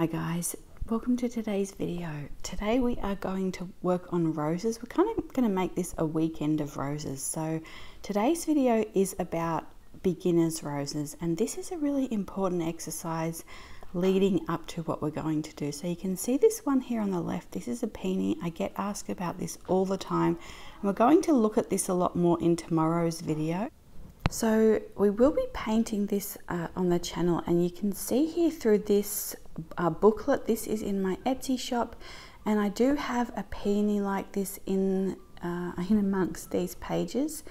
Hi guys, welcome to today's video. Today we are going to work on roses. We're kind of going to make this a weekend of roses. So today's video is about beginner's roses and this is a really important exercise leading up to what we're going to do. So you can see this one here on the left. This is a peony. I get asked about this all the time. And we're going to look at this a lot more in tomorrow's video. So we will be painting this uh, on the channel and you can see here through this uh, booklet, this is in my Etsy shop and I do have a peony like this in, uh, in amongst these pages.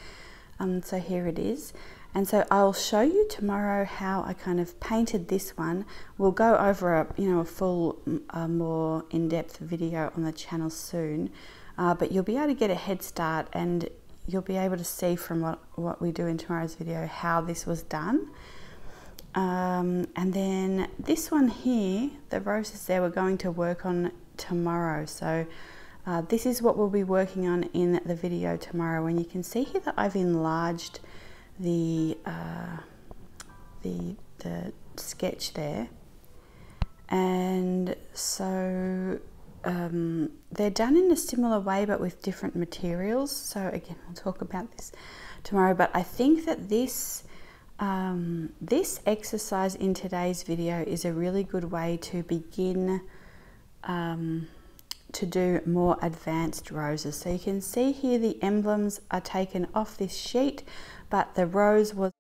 Um, so here it is. And so I'll show you tomorrow how I kind of painted this one. We'll go over a, you know, a full, uh, more in-depth video on the channel soon. Uh, but you'll be able to get a head start and you'll be able to see from what, what we do in tomorrow's video how this was done. Um, and then this one here, the roses there, we're going to work on tomorrow. So uh, this is what we'll be working on in the video tomorrow. And you can see here that I've enlarged the, uh, the, the sketch there. And so um, they're done in a similar way but with different materials. So again, we'll talk about this tomorrow. But I think that this um, this exercise in today's video is a really good way to begin um, to do more advanced roses. So you can see here the emblems are taken off this sheet, but the rose was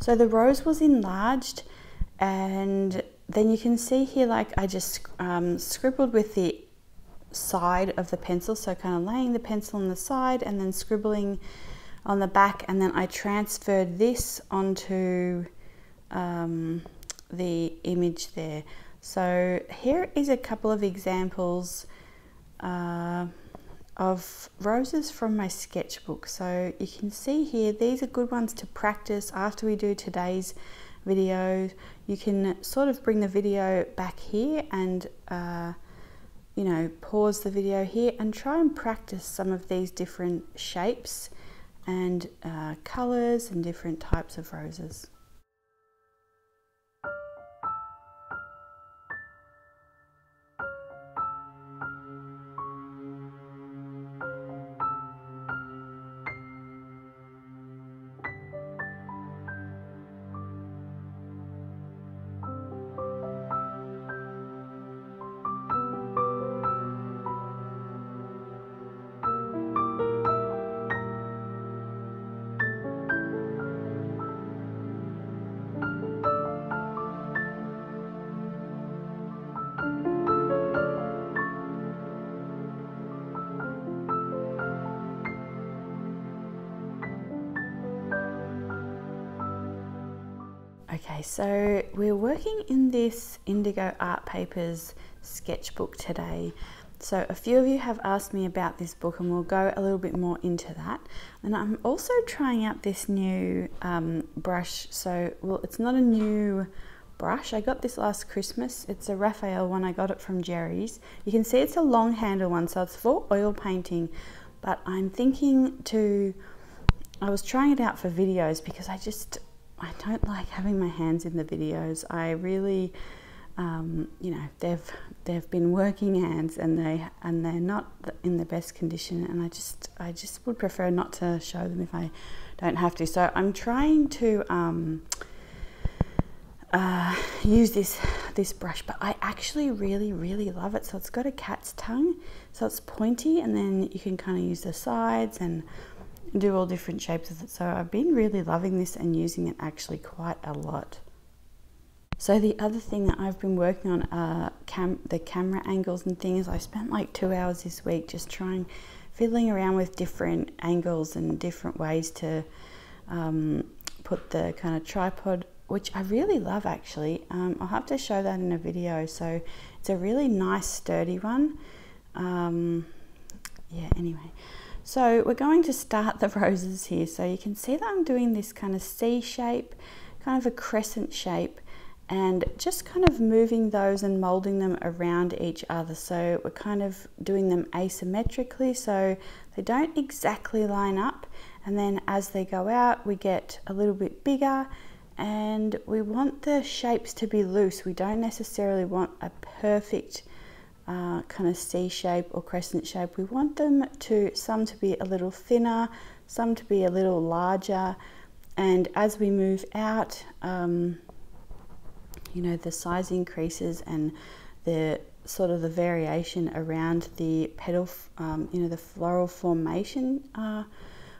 so the rose was enlarged and then you can see here like I just um, scribbled with the side of the pencil so kind of laying the pencil on the side and then scribbling on the back and then I transferred this onto um, the image there. So here is a couple of examples uh, of roses from my sketchbook. So you can see here these are good ones to practice after we do today's video. You can sort of bring the video back here and uh, you know pause the video here and try and practice some of these different shapes and uh, colors and different types of roses. Okay, so we're working in this Indigo Art Papers sketchbook today. So a few of you have asked me about this book and we'll go a little bit more into that. And I'm also trying out this new um, brush. So, well, it's not a new brush. I got this last Christmas. It's a Raphael one. I got it from Jerry's. You can see it's a long handle one, so it's for oil painting. But I'm thinking to, I was trying it out for videos because I just, I don't like having my hands in the videos. I really, um, you know, they've they've been working hands and they and they're not in the best condition. And I just I just would prefer not to show them if I don't have to. So I'm trying to um, uh, use this this brush, but I actually really really love it. So it's got a cat's tongue, so it's pointy, and then you can kind of use the sides and do all different shapes of it. So I've been really loving this and using it actually quite a lot. So the other thing that I've been working on are cam the camera angles and things. I spent like two hours this week just trying, fiddling around with different angles and different ways to um, put the kind of tripod, which I really love actually. Um, I'll have to show that in a video. So it's a really nice sturdy one. Um, yeah, anyway. So we're going to start the roses here. So you can see that I'm doing this kind of C shape, kind of a crescent shape, and just kind of moving those and molding them around each other. So we're kind of doing them asymmetrically so they don't exactly line up. And then as they go out, we get a little bit bigger and we want the shapes to be loose. We don't necessarily want a perfect uh, kind of C shape or crescent shape. We want them to, some to be a little thinner, some to be a little larger. And as we move out, um, you know, the size increases and the sort of the variation around the petal, um, you know, the floral formation uh,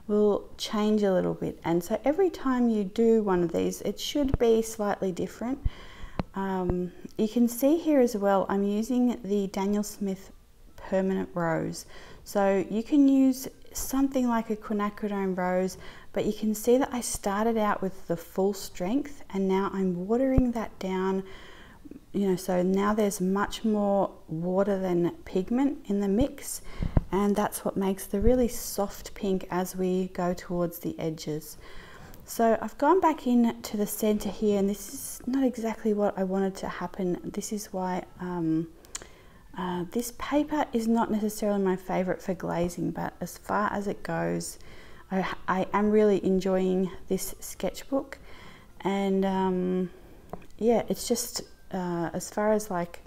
will change a little bit. And so every time you do one of these, it should be slightly different. Um, you can see here as well, I'm using the Daniel Smith permanent rose. So you can use something like a quinacridone rose, but you can see that I started out with the full strength and now I'm watering that down you know so now there's much more water than pigment in the mix and that's what makes the really soft pink as we go towards the edges. So I've gone back in to the center here and this is not exactly what I wanted to happen. This is why um, uh, this paper is not necessarily my favorite for glazing but as far as it goes I, I am really enjoying this sketchbook and um, yeah it's just uh, as far as like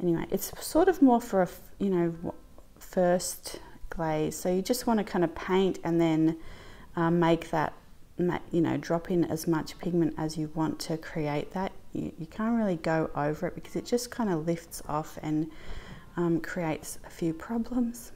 anyway it's sort of more for a you know first glaze. So you just want to kind of paint and then um, make that, you know, drop in as much pigment as you want to create that. You, you can't really go over it because it just kind of lifts off and um, creates a few problems.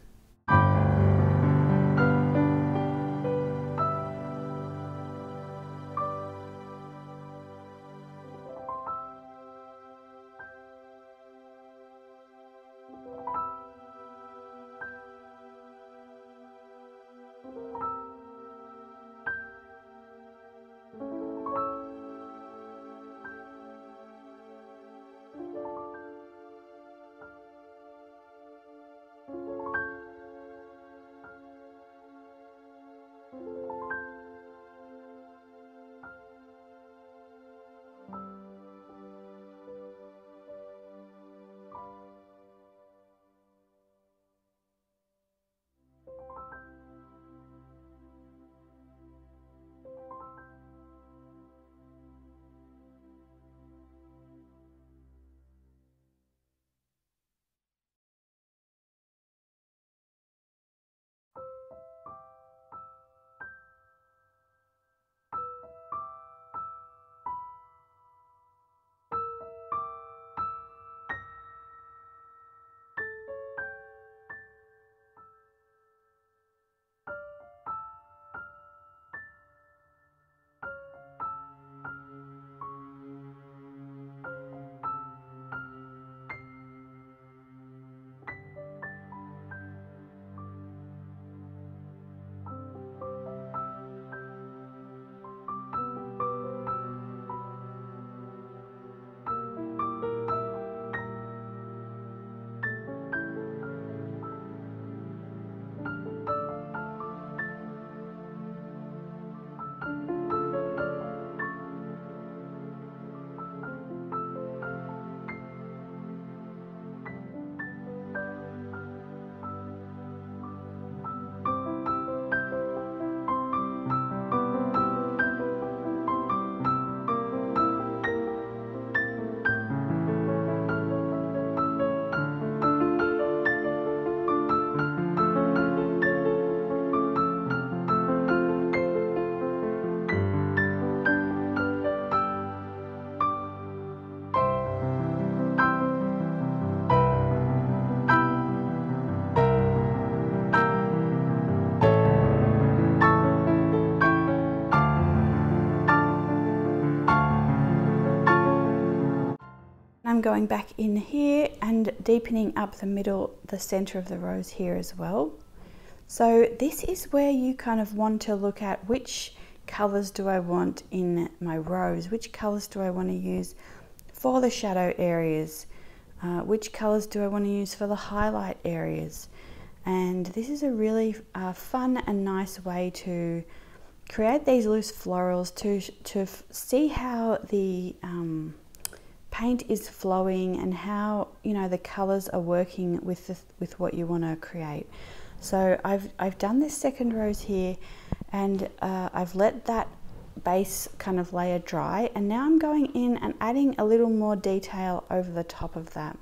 Going back in here and deepening up the middle, the center of the rose here as well. So this is where you kind of want to look at which colors do I want in my rose, which colors do I want to use for the shadow areas, uh, which colors do I want to use for the highlight areas. And this is a really uh, fun and nice way to create these loose florals to, to see how the um, paint is flowing and how you know the colors are working with the, with what you want to create so I've, I've done this second rose here and uh, I've let that base kind of layer dry and now I'm going in and adding a little more detail over the top of that.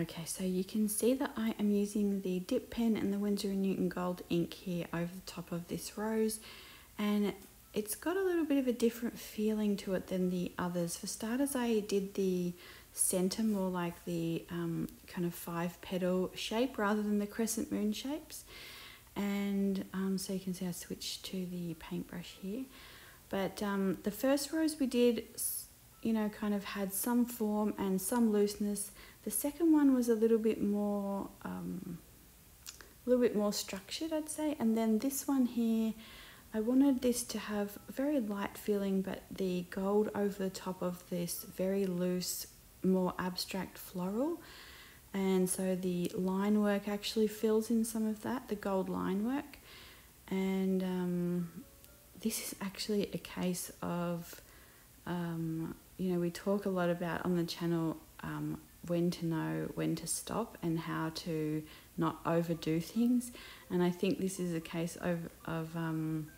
Okay, so you can see that I am using the dip pen and the Winsor & Newton Gold ink here over the top of this rose and it's got a little bit of a different feeling to it than the others. For starters, I did the center more like the um, kind of five petal shape rather than the crescent moon shapes. And um, so you can see I switched to the paintbrush here. But um, the first rose we did, you know, kind of had some form and some looseness the second one was a little bit more, um, a little bit more structured, I'd say. And then this one here, I wanted this to have a very light feeling, but the gold over the top of this very loose, more abstract floral. And so the line work actually fills in some of that, the gold line work. And um, this is actually a case of, um, you know, we talk a lot about on the channel um, when to know when to stop and how to not overdo things. And I think this is a case of, of um,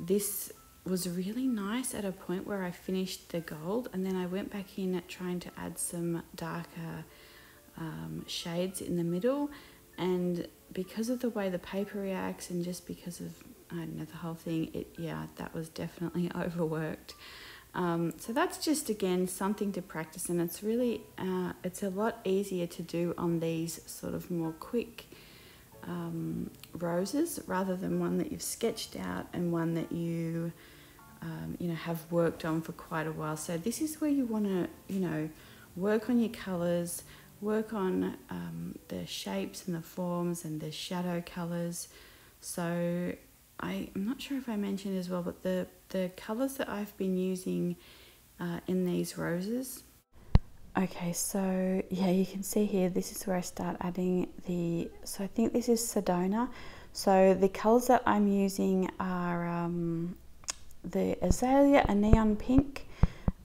this was really nice at a point where I finished the gold and then I went back in at trying to add some darker um, shades in the middle and because of the way the paper reacts and just because of I don't know the whole thing it yeah that was definitely overworked um, so that's just again something to practice, and it's really uh, it's a lot easier to do on these sort of more quick um, roses rather than one that you've sketched out and one that you um, you know have worked on for quite a while. So this is where you want to you know work on your colors, work on um, the shapes and the forms and the shadow colors. So I, am not sure if I mentioned as well, but the, the colours that I've been using uh, in these roses Okay, so yeah, you can see here, this is where I start adding the, so I think this is Sedona. So the colors that I'm using are um, the Azalea, a neon pink,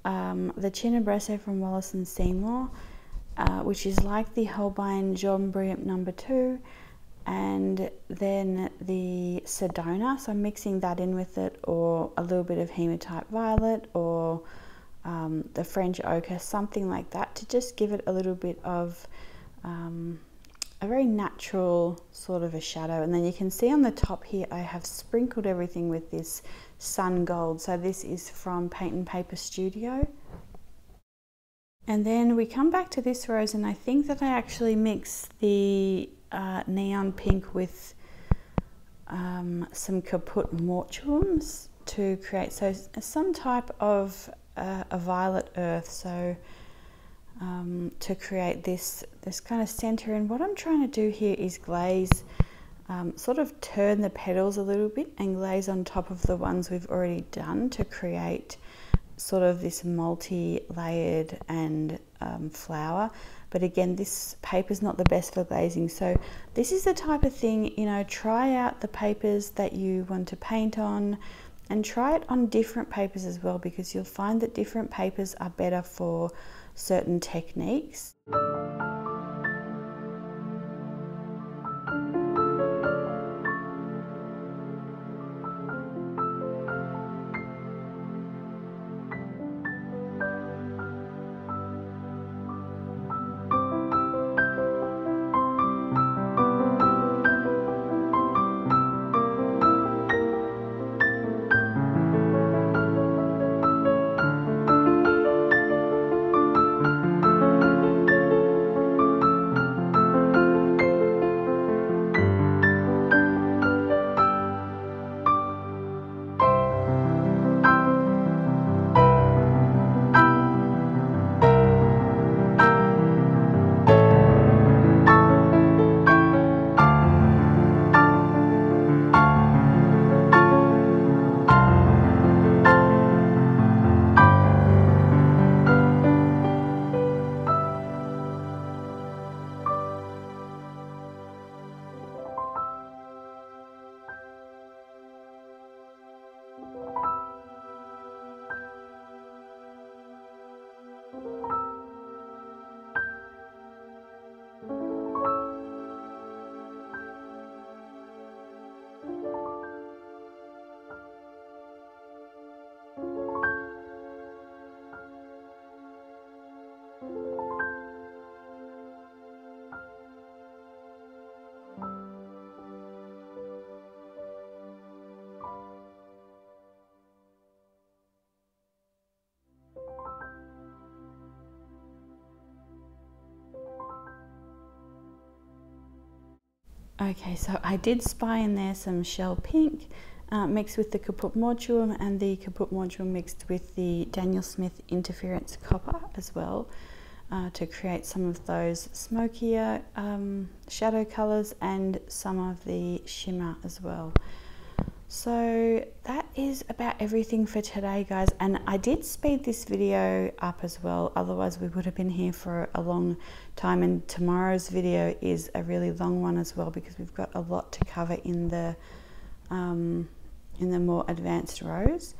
um, the Cinabrese from Wallace and Seymour, uh, which is like the Holbein Jaune Brilliant number two, and then the Sedona, so I'm mixing that in with it, or a little bit of Hematite Violet, or um, the French Ochre, something like that, to just give it a little bit of um, a very natural sort of a shadow. And then you can see on the top here, I have sprinkled everything with this Sun Gold. So this is from Paint and Paper Studio. And then we come back to this rose and I think that I actually mix the uh, neon pink with um, some caput mortuums to create so some type of uh, a violet earth. So um, to create this this kind of center. And what I'm trying to do here is glaze um, sort of turn the petals a little bit and glaze on top of the ones we've already done to create sort of this multi-layered and um, flower but again this paper is not the best for glazing so this is the type of thing you know try out the papers that you want to paint on and try it on different papers as well because you'll find that different papers are better for certain techniques. Okay, so I did spy in there some shell pink uh, mixed with the Caput Mortuum and the Caput Mortuum mixed with the Daniel Smith Interference Copper as well uh, to create some of those smokier um, shadow colours and some of the shimmer as well. So that is about everything for today guys. And I did speed this video up as well. Otherwise we would have been here for a long time. And tomorrow's video is a really long one as well because we've got a lot to cover in the um, in the more advanced rose.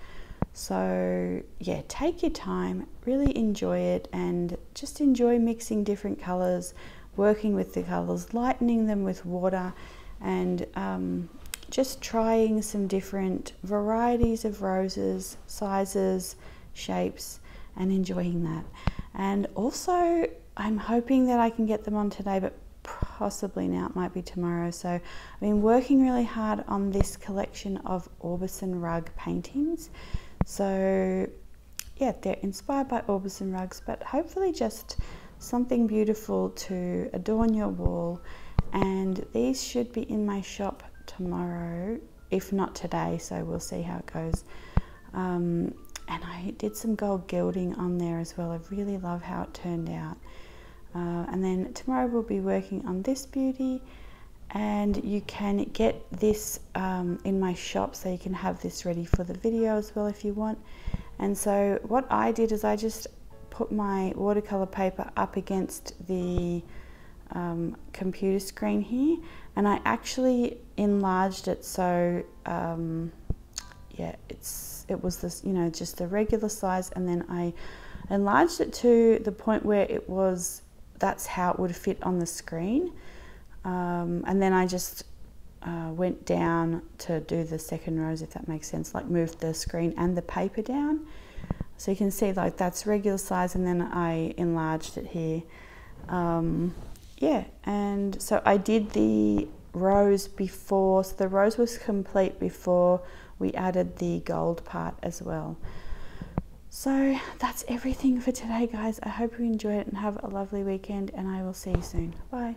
so yeah take your time. Really enjoy it. And just enjoy mixing different colors working with the colors lightening them with water. And um, just trying some different varieties of roses, sizes, shapes, and enjoying that. And also, I'm hoping that I can get them on today, but possibly now it might be tomorrow. So I've been working really hard on this collection of Aubusson rug paintings. So yeah, they're inspired by Aubusson rugs, but hopefully just something beautiful to adorn your wall. And these should be in my shop tomorrow, if not today, so we'll see how it goes. Um, and I did some gold gilding on there as well. I really love how it turned out. Uh, and then tomorrow we'll be working on this beauty and you can get this um, in my shop so you can have this ready for the video as well if you want. And so what I did is I just put my watercolor paper up against the um, computer screen here and I actually enlarged it so um, yeah it's it was this you know just the regular size. And then I enlarged it to the point where it was that's how it would fit on the screen. Um, and then I just uh, went down to do the second rose if that makes sense like moved the screen and the paper down. So you can see like that's regular size. And then I enlarged it here. Um, yeah. And so I did the rose before so the rose was complete before we added the gold part as well. So that's everything for today guys. I hope you enjoyed it and have a lovely weekend and I will see you soon. Bye